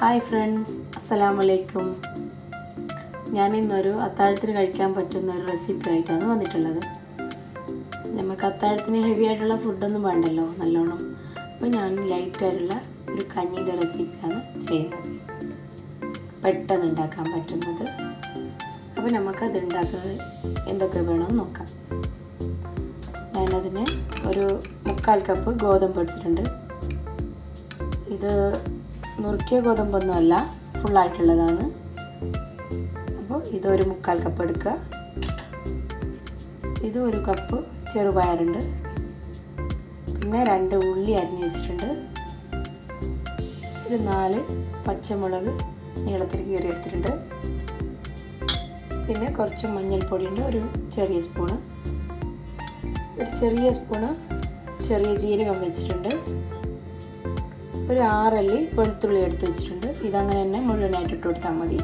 Hi friends അസ്സലാമു അലൈക്കും ഞാൻ ഇന്നൊരു അത്താഴത്തിന് കഴിക്കാൻ പറ്റുന്ന ഒരു റെസിപ്പി ആയിട്ടാണ് വന്നിട്ടുള്ളത്. നമുക്ക് അത്താഴത്തിന് ഹെവി ആയിട്ടുള്ള ഫുഡൊന്നും വേണ്ടല്ലോ നല്ലോണം. അപ്പോൾ ഞാൻ ലൈറ്റായിട്ടുള്ള ഒരു കഞ്ഞിന്റെ റെസിപ്പിയാണ് ചെയ്യുന്നത്. പെട്ടെന്ന് ഉണ്ടാക്കാൻ പറ്റുന്നത്. അപ്പോൾ നമുക്കത് ഉണ്ടാക്കുന്നത് എന്തൊക്കെ വേണമെന്ന് നോക്കാം. ഞാനതിന് ഒരു മുക്കാൽ കപ്പ് ഗോതമ്പ് എടുത്തിട്ടുണ്ട്. ഇത് നുറുക്കിയ ഗോതമ്പൊന്നുമല്ല ഫുള്ളായിട്ടുള്ളതാണ്. അപ്പോൾ ഇതൊരു മുക്കാൽ കപ്പ് എടുക്കുക. ഇത് ഒരു കപ്പ് ചെറുപയറുണ്ട്. പിന്നെ രണ്ട് ഉള്ളി അരിഞ്ഞ് വെച്ചിട്ടുണ്ട്. ഒരു നാല് പച്ചമുളക് നീളത്തിൽ കീറി എടുത്തിട്ടുണ്ട് പിന്നെ കുറച്ച് മഞ്ഞൾപ്പൊടിയുണ്ട് ഒരു ചെറിയ സ്പൂണ്. ഒരു ചെറിയ സ്പൂണ് ചെറിയ ജീരകം വെച്ചിട്ടുണ്ട്. ഒരു ആറല്ലി വെളുത്തുള്ളി എടുത്ത് വെച്ചിട്ടുണ്ട്. ഇതങ്ങനെ തന്നെ മുഴുവനായിട്ട് ഇട്ട് കൊടുത്താൽ മതി.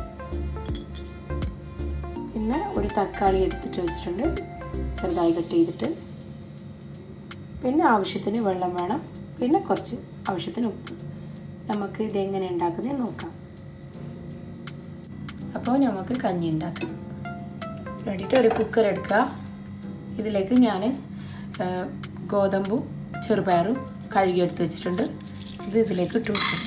പിന്നെ ഒരു തക്കാളി എടുത്തിട്ട് വെച്ചിട്ടുണ്ട്. ചെറുതായി കട്ട് ചെയ്തിട്ട്. പിന്നെ ആവശ്യത്തിന് വെള്ളം വേണം. പിന്നെ കുറച്ച് ആവശ്യത്തിന് ഉപ്പ്. നമുക്ക് ഇതെങ്ങനെ ഉണ്ടാക്കുന്നത് നോക്കാം. അപ്പോൾ നമുക്ക് കഞ്ഞി ഉണ്ടാക്കാം. വേണ്ടിയിട്ട് ഒരു കുക്കർ എടുക്കുക. ഇതിലേക്ക് ഞാൻ ഗോതമ്പും ചെറുപയറും കഴുകിയെടുത്ത് വെച്ചിട്ടുണ്ട്. ഇത് ഇതിലേക്ക് ഇട്ട് കൊടുക്കും.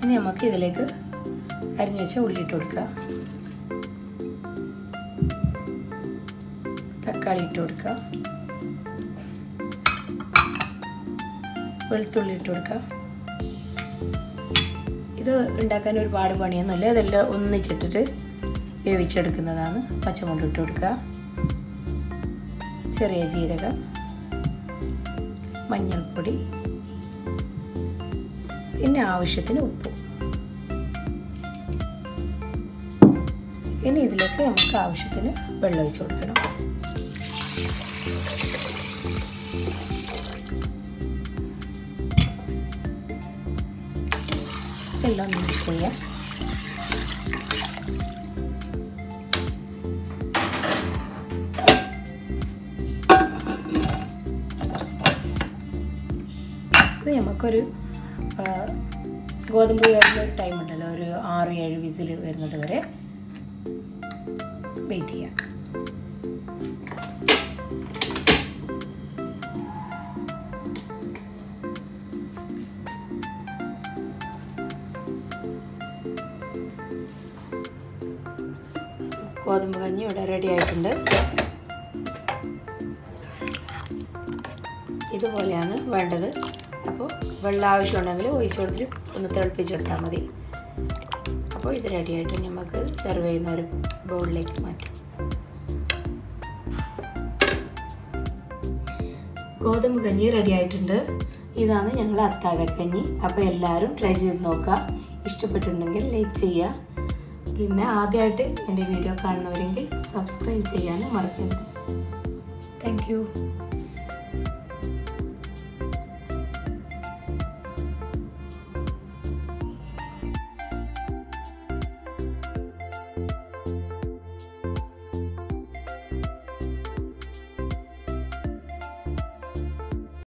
ഇനി നമുക്ക് ഇതിലേക്ക് അരിഞ്ഞു വെച്ച ഉള്ളി ഇട്ട് കൊടുക്കുക തക്കാളി ഇട്ട് കൊടുക്കുക വെളുത്തുള്ളി ഇട്ട് കൊടുക്കുക ഇത് ഉണ്ടാക്കാൻ ഒരുപാട് പണിയൊന്നുമില്ല. ഇതെല്ലാം ഒന്നിച്ചിട്ടിട്ട് വേവിച്ചെടുക്കുന്നതാണ്. പച്ചമുളക് ഇട്ട് കൊടുക്കുക. ചെറിയ ജീരകം. മഞ്ഞൾപ്പൊടി. പിന്നെ ആവശ്യത്തിന് ഉപ്പ്. ഇനി ഇതിലേക്ക് നമുക്ക് ആവശ്യത്തിന് വെള്ളം ഒഴിച്ച് കൊടുക്കണം. എല്ലാം മിക്സ് ചെയ്യാം. നമുക്കൊരു ഗോതമ്പ് ഒരു ടൈം ഉണ്ടല്ലോ ഒരു ആറ് ഏഴ് വിസിൽ വരുന്നത് വരെ വെയിറ്റ് ചെയ്യാം. ഗോതമ്പ് കഞ്ഞി ഇവിടെ റെഡി ആയിട്ടുണ്ട്. ഇതുപോലെയാണ് വേണ്ടത്. അപ്പോൾ വെള്ളം ആവശ്യമുണ്ടെങ്കിൽ ഒഴിച്ചു കൊടുത്തിട്ട് ഒന്ന് തിളപ്പിച്ചെടുത്താൽ മതി. അപ്പോൾ ഇത് റെഡിയായിട്ട് നമുക്ക് സെർവ് ചെയ്യുന്ന ഒരു ബൗളിലേക്ക് മാറ്റാം. ഗോതമ്പ് കഞ്ഞി റെഡി ആയിട്ടുണ്ട്. ഇതാണ് ഞങ്ങളുടെ അത്താഴക്കഞ്ഞി. അപ്പോൾ എല്ലാവരും ട്രൈ ചെയ്ത് നോക്കുക. ഇഷ്ടപ്പെട്ടിട്ടുണ്ടെങ്കിൽ ലൈക്ക് ചെയ്യുക. പിന്നെ ആദ്യമായിട്ട് എന്റെ വീഡിയോ കാണുന്നവരെങ്കിൽ സബ്സ്ക്രൈബ് ചെയ്യാനും മറക്കരുത്. താങ്ക്